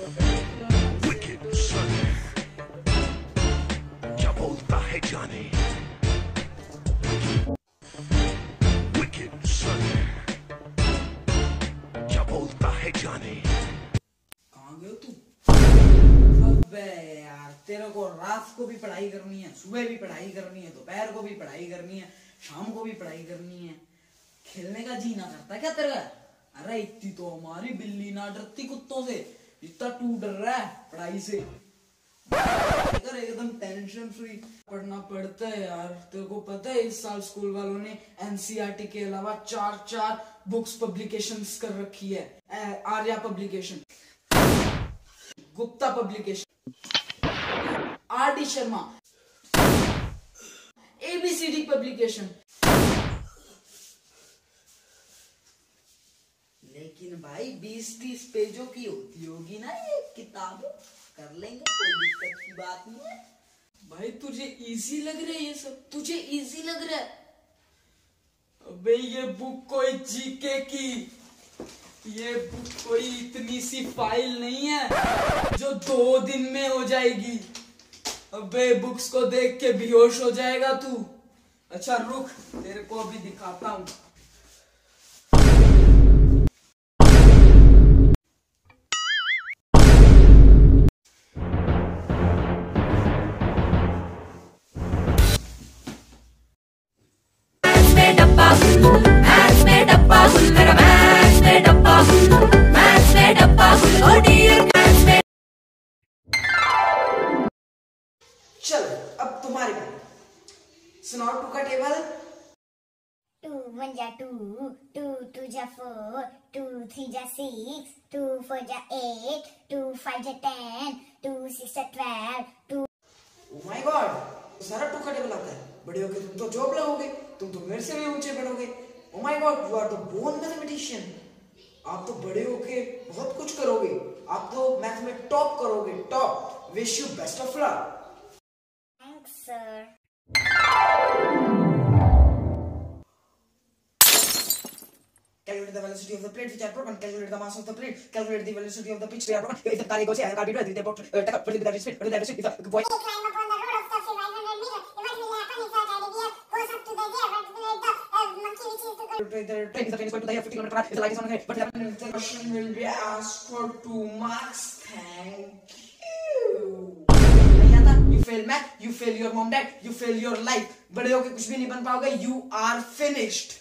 Wicked son. क्या बोलता है जाने Wicked son. क्या बोलता है जाने कहाँ गए तू अबे यार, तेरे को रात को भी पढ़ाई करनी है, सुबह भी पढ़ाई करनी है, दोपहर को भी पढ़ाई करनी है, शाम को भी पढ़ाई करनी है। खेलने का जी ना करता क्या तेरा? अरे इतनी तो हमारी बिल्ली ना डरती कुत्तों से। इतना तू डर रहा है पढ़ाई से। एकदम टेंशन फ्री पढ़ना पड़ता है यार, तेरे को पता है, इस साल स्कूल वालों ने एनसीईआरटी के अलावा चार चार बुक्स पब्लिकेशंस कर रखी है। Arya publication Gupta publication R D Sharma ABCD publication लेकिन भाई बीस तीस पेजों की होती होगी ना ये किताब। कर लेंगे कोई दिक्कत की बात नहीं है। भाई तुझे इजी लग रहा है ये सब? तुझे इजी लग रहा है? अबे ये बुक कोई जीके की? ये बुक कोई इतनी सी फ़ाइल नहीं है जो दो दिन में हो जाएगी। अबे बुक्स को देख के बेहोश हो जाएगा तू। अच्छा रुक तेरे को अभी दिखाता हूँ। डब्बा में डब्बा मेरा में डब्बा में डब्बा oh में चल अब तुम्हारी बारी सुनाओ टू का table two four ja eight, two five ja ten, two six ja twelve, two oh my god सारा टू का टेबल आता है बड़े होके तुम तो जॉब लगोगे तुम तो मेरे से भी ऊँचे बढ़ोगे ओ my god you are the born mathematician आप तो बड़े होके बहुत कुछ करोगे आप तो मैथ में टॉप करोगे top wish you best of luck thanks sir. Calculate the velocity of the plate which are broken. Calculate the mass of the plate. Calculate the velocity of the pitch they are broken. If the car goes here, car be right. They brought uh, take up. What is that speed? What is that speed? If the boy climb upon the road of Surfing 500 meters. What will happen if the teddy bear goes up to the air? What will the uh, monkey which is the the train is the train is going to the air 50 km per hour. If the light is on the head, but the question will be asked for two marks. Thank you. नहीं आता you fail math, you fail your mom dad, you fail your life. बड़े होके कुछ भी नहीं बन पाओगे. You are finished.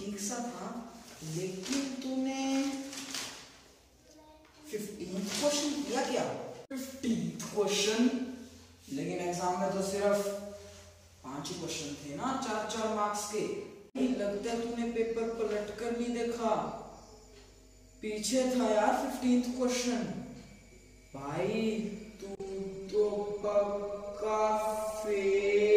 ठीक सा था, लेकिन तूने फिफ्टीन क्वेश्चन किया क्या? फिफ्टीन क्वेश्चन लेकिन एग्ज़ाम में तो सिर्फ़ पाँच ही क्वेश्चन थे ना, चार चार मार्क्स के। लगता है तूने पेपर पलट कर नहीं देखा। पीछे था यार फिफ्टींथ क्वेश्चन भाई, तू तो पक्का फेल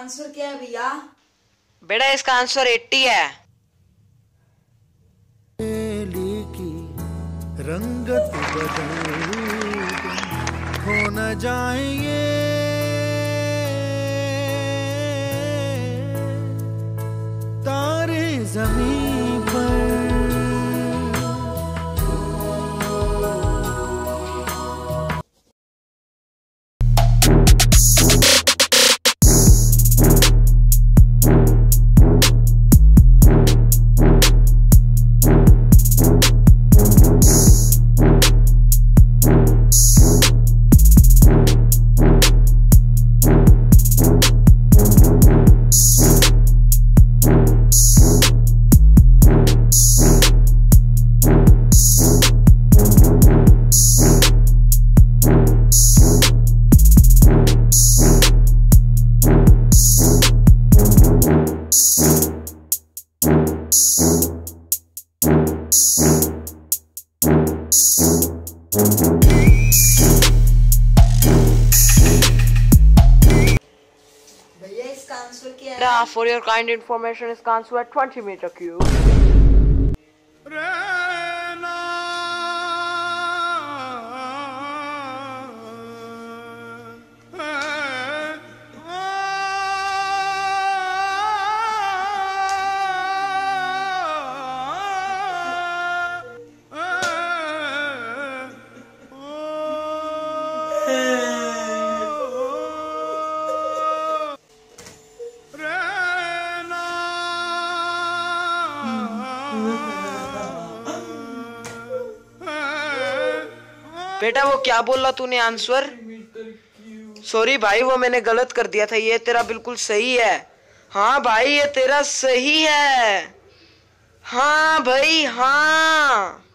आंसर क्या है भैया? बेटा इसका आंसर 80 है। की रंगत बदल हो न जाएँगे। तारे ज़मीन for your kind information is at 20 meter cube. बेटा, वो क्या बोला तूने, आंसर? सॉरी भाई, वो मैंने गलत कर दिया था। ये तेरा बिल्कुल सही है। हाँ भाई, ये तेरा सही है। हाँ भाई हाँ।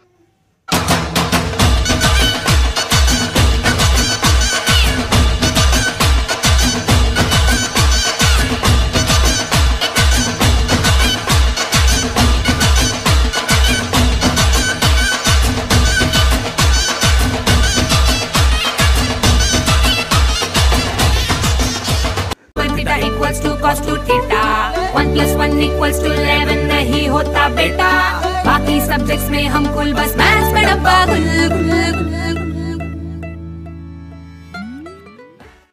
Equals two cos two theta one plus one equals two eleven नहीं होता बेटा बाकी सब्जेक्ट्स में हम कुल बस मैथ्स में डब्बा गुल गुल गुल